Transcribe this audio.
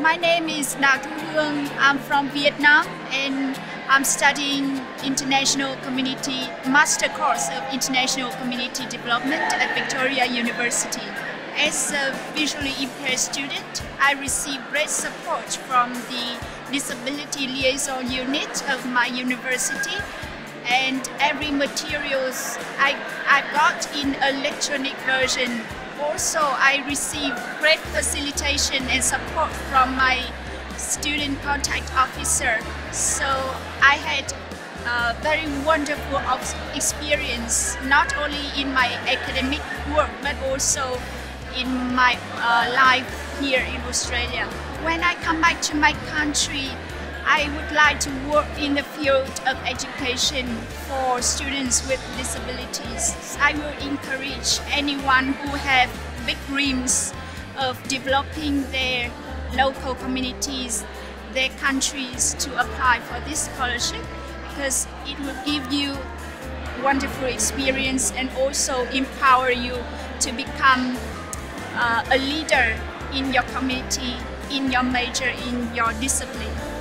My name is Na Thu Hương. I'm from Vietnam and I'm studying International Community Master Course of International Community Development at Victoria University. As a visually impaired student, I receive great support from the Disability Liaison Unit of my university and every materials I, I got in electronic version. Also, I receive great facilitation and support from my student contact officer. So I had a very wonderful experience, not only in my academic work, but also in my uh, life here in Australia. When I come back to my country, I would like to work in the field of education for students with disabilities. I will encourage anyone who have big dreams of developing their local communities, their countries to apply for this scholarship because it will give you wonderful experience and also empower you to become uh, a leader in your community, in your major, in your discipline.